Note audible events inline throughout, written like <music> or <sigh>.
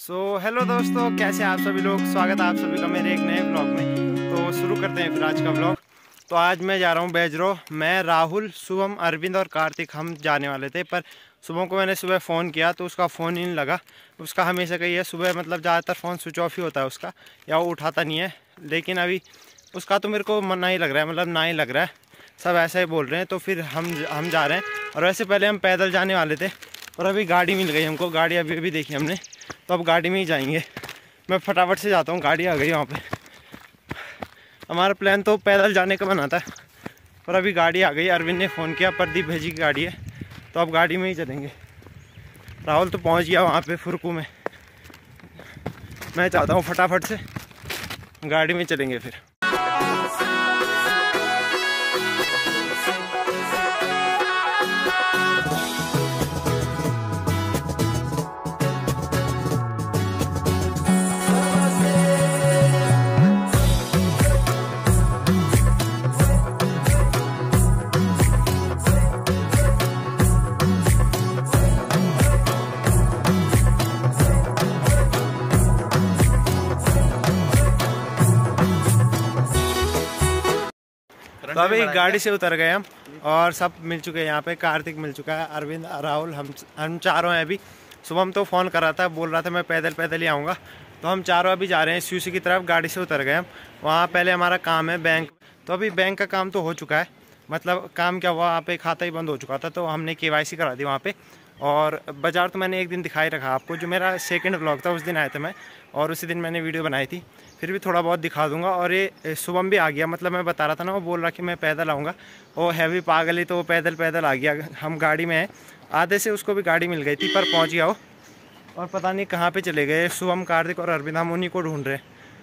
सो so, hello दोस्तों कैसे आप सभी लोग? स्वागत है आप सभी का मेरे एक नए ब्लॉग में। तो शुरू करते हैं फिर आज का ब्लॉग तो आज मैं जा रहा हूँ बेजरो मैं राहुल शुभम अरविंद और कार्तिक हम जाने वाले थे पर सुबह को मैंने सुबह फ़ोन किया तो उसका फ़ोन ही नहीं लगा। उसका हमेशा कही है सुबह मतलब ज़्यादातर फ़ोन स्विच ऑफ़ ही होता है उसका या वो उठाता नहीं है। लेकिन अभी उसका तो मेरे को ना ही लग रहा है मतलब ना ही लग रहा है। सब ऐसा ही बोल रहे हैं तो फिर हम हम जा रहे हैं। और वैसे पहले हम पैदल जाने वाले थे और अभी गाड़ी मिल गई हमको। गाड़ी अभी अभी देखी हमने। तो अब गाड़ी में ही जाएँगे। मैं फटाफट से जाता हूँ, गाड़ी आ गई वहाँ पे। हमारा प्लान तो पैदल जाने का बना था पर अभी गाड़ी आ गई। अरविंद ने फ़ोन किया, प्रदीप भेजी की गाड़ी है तो अब गाड़ी में ही चलेंगे। राहुल तो पहुँच गया वहाँ पे फुरकू में। मैं चाहता हूँ फटाफट से, गाड़ी में चलेंगे फिर। तो अभी गाड़ी से उतर गए हम और सब मिल चुके हैं यहाँ पे। कार्तिक मिल चुका है अरविंद राहुल हम हम चारों हैं अभी। सुबह हम तो फ़ोन कर रहा था बोल रहा था मैं पैदल पैदल ही आऊँगा। तो हम चारों अभी जा रहे हैं सी की तरफ़ गाड़ी से उतर गए हम। वहाँ पहले हमारा काम है बैंक। तो अभी बैंक का काम तो हो चुका है। मतलब काम क्या हुआ वहाँ पे खाता ही बंद हो चुका था तो हमने के करा दी वहाँ पे। और बाज़ार तो मैंने एक दिन दिखाई रखा आपको, जो मेरा सेकंड ब्लॉग था, उस दिन आया था मैं, और उसी दिन मैंने वीडियो बनाई थी। फिर भी थोड़ा बहुत दिखा दूँगा, और ये सुबह भी आ गया। मतलब मैं बता रहा था ना, वो बोल रहा कि मैं पैदल आऊँगा। वो हैवी पागल ही तो वो पैदल पैदल आ गया। हम गाड़ी में हैं। आधे से उसको भी गाड़ी मिल गई थी, पर पहुँच गया वो। और पता नहीं कहाँ पर चले गए, शुभम, कार्तिक और अरविंद। हम उन्हीं को ढूंढ रहे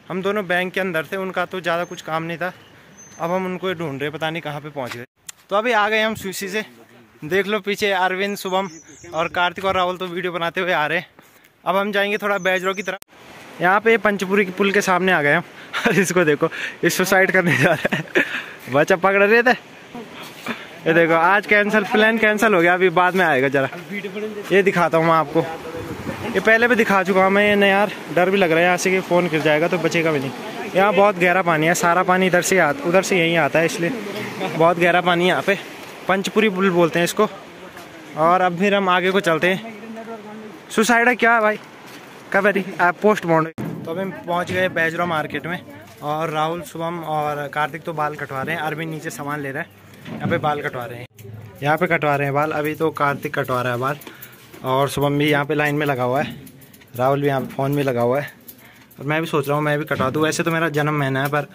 हम दोनों बैंक के अंदर थे, उनका तो ज़्यादा कुछ काम नहीं था। अब हम उनको ढूंढ रहे पता नहीं कहाँ पर पहुँच गए। तो अभी आ गए हम सुशी से। देख लो पीछे अरविंद, शुभम और कार्तिक और राहुल तो वीडियो बनाते हुए आ रहे हैं। अब हम जाएँगे थोड़ा बैजरो की तरफ़। यहाँ पे पंचपुरी के पुल के सामने आ गए हम। <laughs> इसको देखो, इस सुसाइड करने जा रहे हैं। बच्चा पकड़ रहे थे? ये देखो, आज कैंसिल प्लान कैंसिल हो गया, अभी बाद में आएगा जरा। ये दिखाता हूँ मैं आपको। ये पहले भी दिखा चुका हूँ मैं यार, डर भी लग रहा है यहाँ से कि फ़ोन गिर जाएगा तो बचेगा भी नहीं। यहाँ बहुत गहरा पानी है, सारा पानी इधर से उधर से यहीं आता है, इसलिए बहुत गहरा पानी यहाँ पे। पंचपुरी पुल बोलते हैं इसको। और अब फिर हम आगे को चलते हैं। सुसाइड है क्या भाई? कब आप पोस्ट बॉन्ड तो अभी हम पहुँच गए बैजरा मार्केट में। और राहुल, शुभम और कार्तिक तो बाल कटवा रहे हैं। अरविंद नीचे सामान ले रहा है। यहाँ पे बाल कटवा रहे हैं। यहाँ पे कटवा रहे हैं बाल। अभी तो कार्तिक कटवा रहा है बाल। और शुभम भी यहाँ पे लाइन में लगा हुआ है। राहुल भी यहाँ पे फ़ोन में लगा हुआ है। और मैं भी सोच रहा हूँ, मैं भी कटवा दूँ। वैसे तो मेरा जन्म महीना है, पर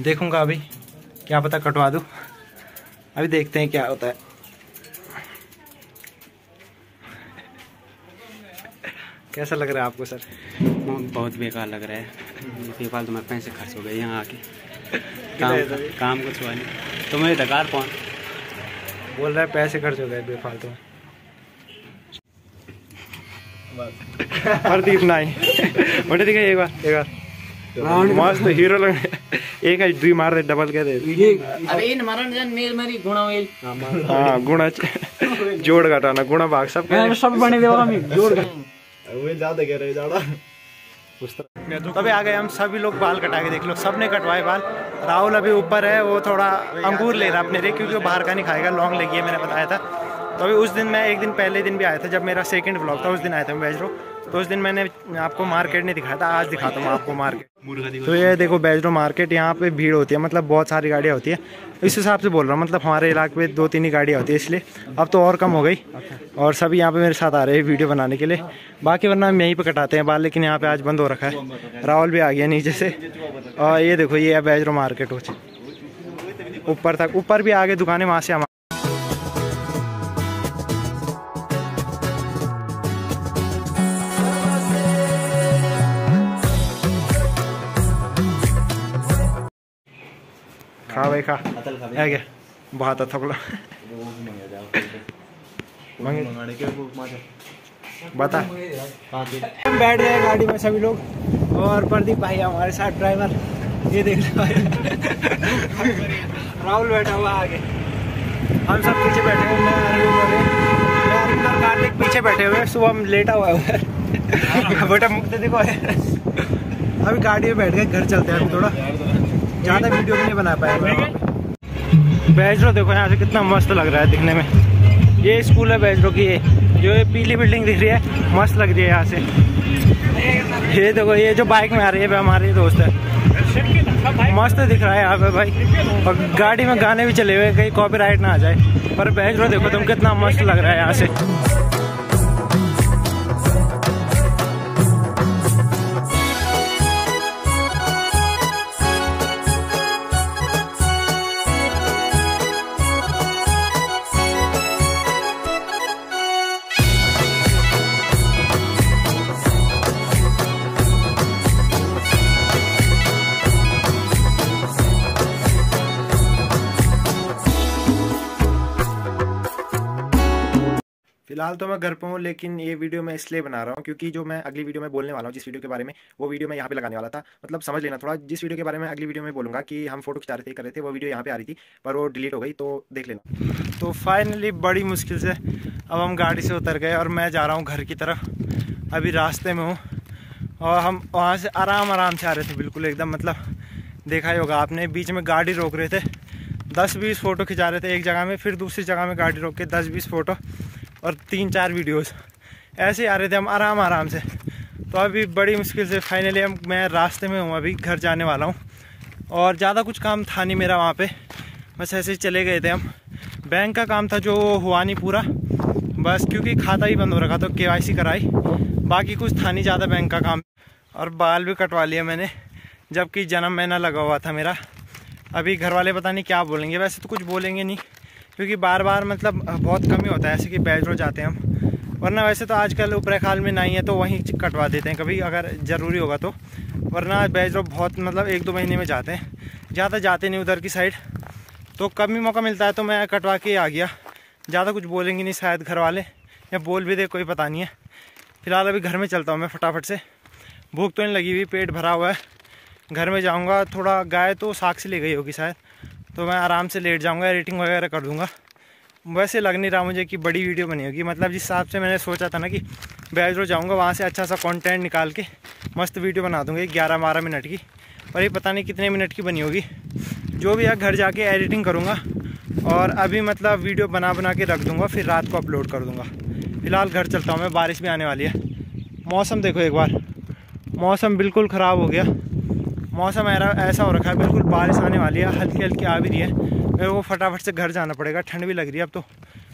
देखूँगा अभी। क्या पता कटवा दूँ। अभी देखते हैं क्या होता है। कैसा लग रहा है आपको सर? बहुत बेकार लग रहा है। बेकार तो मेरे पैसे खर्च हो गए यहाँ आके। <laughs> काम काम कुछ हुआ नहीं तो मेरे दकार कौन? बोल रहा है पैसे खर्च हो गए बेफालतू। में <laughs> प्रदीप नाई। <laughs> बटे दिखाई एक बार। एक बार। मस्त हीरो लग एक है दुई मार दे डबल के दे अबे इन मारन जन मेल मेरी गुणा वेल हाँ गुणा जोड़ घटाना गुणा भाग सब सब बने देवा हम जोड़ वे ज़्यादा कह रहे ज़्यादा। तभी आ गए हम सभी लोग बाल कटा के देख लो सबने कटवाए बाल। राहुल अभी ऊपर है वो थोड़ा अंगूर ले रहा अपने लिए क्योंकि वो बाहर का नहीं खाएगा लॉन्ग लेगी है मैंने बताया था। तो अभी उस दिन मैं एक दिन पहले दिन भी आया था जब मेरा सेकंड ब्लॉग था उस दिन आया था मैं बेजरो तो उस दिन मैंने आपको मार्केट नहीं दिखाया था आज दिखाता हूँ आपको मार्केट तो ये देखो बेजरो मार्केट यहाँ पे भीड़ होती है मतलब बहुत सारी गाड़ियाँ होती है। इस हिसाब से बोल रहा हूँ मतलब हमारे इलाके में दो तीन ही गाड़ियाँ होती है इसलिए अब तो और कम हो गई। और सभी यहाँ पे मेरे साथ आ रहे हैं वीडियो बनाने के लिए। बाकी वरना हम यहीं पर कटाते हैं बाल लेकिन यहाँ पे आज बंद हो रखा है। राहुल भी आ गया नीचे से। और ये देखो ये है बेजरो मार्केट हो ऊपर तक ऊपर भी आगे दुकानें वहाँ से खा खा है क्या? बहुत अच्छा बोला। बता। बैठ गए गाड़ी में सभी लोग। और प्रदीप भाई हमारे साथ ड्राइवर ये देख भाई। राहुल बैठा हुआ आगे। हम सब पीछे बैठे हुए मैं अरविंद मैं अरविंद और कार्तिक पीछे बैठे हुए सुबह हम लेटा हुआ है। बेटा मुक्त देखो। अभी गाड़ी में बैठ गए घर चलते हैं थोड़ा। ज़्यादा वीडियो भी नहीं बना पाया बैजरो देखो यहाँ से कितना मस्त लग रहा है दिखने में। ये स्कूल है बैजरो की, ये जो ये पीली बिल्डिंग दिख रही है, मस्त लग रही है यहाँ से। ये देखो, ये जो बाइक में आ रही है हमारे दोस्त है। मस्त दिख रहा है यहाँ पे भाई। और गाड़ी में गाने भी चले हुए कहीं कॉपीराइट ना आ जाए। पर बैजरो देखो तुम कितना मस्त लग रहा है यहाँ से। फ़िलहाल तो मैं घर पर हूँ, लेकिन ये वीडियो मैं इसलिए बना रहा हूँ क्योंकि जो मैं अगली वीडियो में बोलने वाला हूँ, जिस वीडियो के बारे में, वो वीडियो मैं यहाँ पे लगाने वाला था। मतलब समझ लेना थोड़ा, जिस वीडियो के बारे में अगली वीडियो में बोलूँगा कि हम फ़ोटो खिंचा रहे थे, कर रहे थे, वो वीडियो यहाँ पे आ रही थी, पर वो डिलीट हो गई तो देख लेना। तो फाइनली बड़ी मुश्किल से अब हम गाड़ी से उतर गए और मैं जा रहा हूँ घर की तरफ़। अभी रास्ते में हूँ और हम वहाँ से आराम आराम से आ रहे थे, बिल्कुल एकदम मतलब देखा ही होगा आपने, बीच में गाड़ी रोक रहे थे। दस बीस फ़ोटो खिंचा रहे थे एक जगह में, फिर दूसरी जगह में गाड़ी रोक के दस बीस फ़ोटो। और तीन चार वीडियोस ऐसे ही आ रहे थे हम आराम आराम से। तो अभी बड़ी मुश्किल से फाइनली हम, मैं रास्ते में हूँ अभी, घर जाने वाला हूँ। और ज़्यादा कुछ काम था नहीं मेरा वहाँ पे। बस ऐसे ही चले गए थे हम। बैंक का काम था जो हुआ नहीं पूरा। बस क्योंकि खाता ही बंद हो रखा तो के कराई। बाकी कुछ था नहीं ज़्यादा बैंक का काम। और बाल भी कटवा लिया मैंने, जबकि जन्म महीना लगा हुआ था मेरा। अभी घर वाले पता नहीं क्या बोलेंगे। वैसे तो कुछ बोलेंगे नहीं। क्योंकि बार बार मतलब बहुत कम ही होता है, ऐसे कि बैजरो जाते हैं हम। वरना वैसे तो आजकल ऊपर खाल में नहीं है तो वहीं कटवा देते हैं। कभी अगर ज़रूरी होगा तो। वरना बैजरो बहुत मतलब एक दो महीने में जाते हैं। ज़्यादा जाते नहीं उधर की साइड। तो कम ही मौका मिलता है तो मैं कटवा के आ गया। ज़्यादा कुछ बोलेंगे नहीं, शायद घर वाले। या बोल भी दे, कोई पता नहीं है। फ़िलहाल अभी घर में चलता हूँ मैं फटाफट से। भूख तो नहीं लगी हुई, पेट भरा हुआ है। घर में जाऊँगा, थोड़ा गाय तो साग से ले गई होगी शायद। तो मैं आराम से लेट जाऊँगा एडिटिंग वगैरह कर दूँगा। वैसे लग नहीं रहा मुझे कि बड़ी वीडियो बनी होगी। मतलब जिस हिसाब से मैंने सोचा था ना कि बैजरो जाऊँगा, वहाँ से अच्छा सा कंटेंट निकाल के मस्त वीडियो बना दूँगा ग्यारह बारह मिनट की। पर ये पता नहीं कितने मिनट की बनी होगी। जो भी है, घर जाके एडिटिंग करूँगा और अभी मतलब वीडियो बना बना के रख दूँगा, फिर रात को अपलोड कर दूँगा। फ़िलहाल घर चलता हूँ मैं, बारिश भी आने वाली है। मौसम देखो एक बार। मौसम बिल्कुल ख़राब हो गया। मौसम ऐसा हो रखा है, बिल्कुल बारिश आने वाली है, हल्की हल्की आ भी रही है। मेरे को फटाफट से घर जाना पड़ेगा, ठंड भी लग रही है अब तो।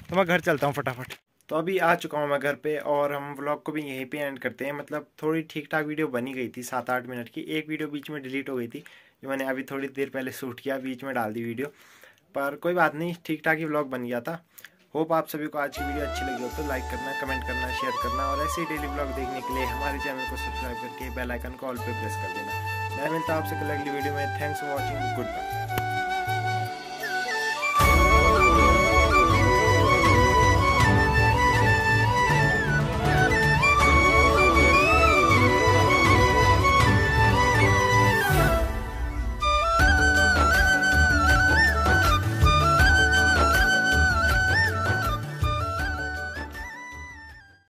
तो मैं घर चलता हूँ फटाफट। तो अभी आ चुका हूँ मैं घर पे और हम व्लॉग को भी यहीं पे एंड करते हैं। मतलब थोड़ी ठीक ठाक वीडियो बनी गई थी सात आठ मिनट की। एक वीडियो बीच में डिलीट हो गई थी, जो मैंने अभी थोड़ी देर पहले शूट किया, बीच में डाल दी वीडियो पर कोई बात नहीं ठीक ठाक ही व्लॉग बन गया था। होप आप सभी को आज की वीडियो अच्छी लगी हो तो लाइक करना कमेंट करना शेयर करना और ऐसे ही डेली ब्लॉग देखने के लिए हमारे चैनल को सब्सक्राइब करके बेल आइकन को ऑल पे प्रेस कर देना। मैं मिलता हूँ आपसे कल अगली वीडियो में। Thanks for watching goodbye